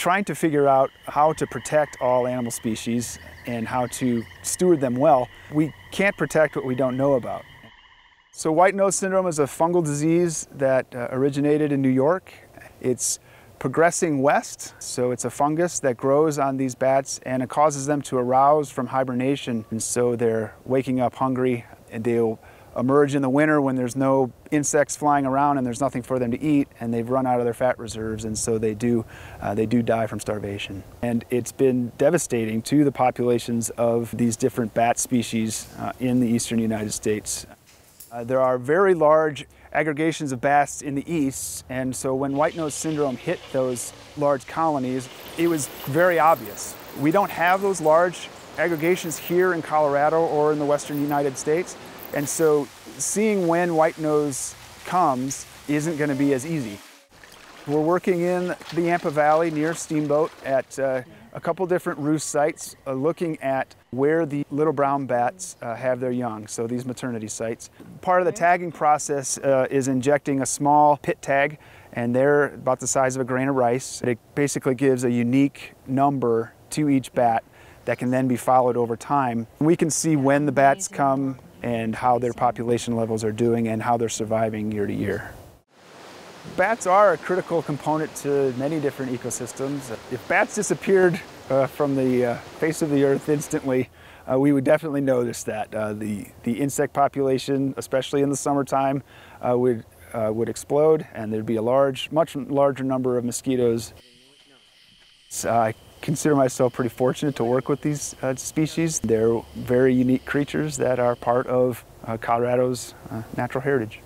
trying to figure out how to protect all animal species and how to steward them well, we can't protect what we don't know about. So white nose syndrome is a fungal disease that uh, originated in New York. It's progressing west, so it's a fungus that grows on these bats and it causes them to arouse from hibernation. And so they're waking up hungry and they'll emerge in the winter when there's no insects flying around and there's nothing for them to eat and they've run out of their fat reserves and so they do uh, they do die from starvation and it's been devastating to the populations of these different bat species uh, in the eastern United States. Uh, there are very large aggregations of bats in the east and so when white nose syndrome hit those large colonies it was very obvious. We don't have those large aggregations here in Colorado or in the western United States and so seeing when white nose comes isn't going to be as easy. We're working in the Yampa Valley near Steamboat at uh, a couple different roost sites uh, looking at where the little brown bats uh, have their young, so these maternity sites. Part of the tagging process uh, is injecting a small pit tag and they're about the size of a grain of rice. It basically gives a unique number to each bat that can then be followed over time. We can see when the bats come and how their population levels are doing and how they're surviving year to year. Bats are a critical component to many different ecosystems. If bats disappeared uh, from the uh, face of the earth instantly, uh, we would definitely notice that. Uh, the, the insect population, especially in the summertime, uh, would, uh, would explode and there'd be a large, much larger number of mosquitoes. So, consider myself pretty fortunate to work with these uh, species. They're very unique creatures that are part of uh, Colorado's uh, natural heritage.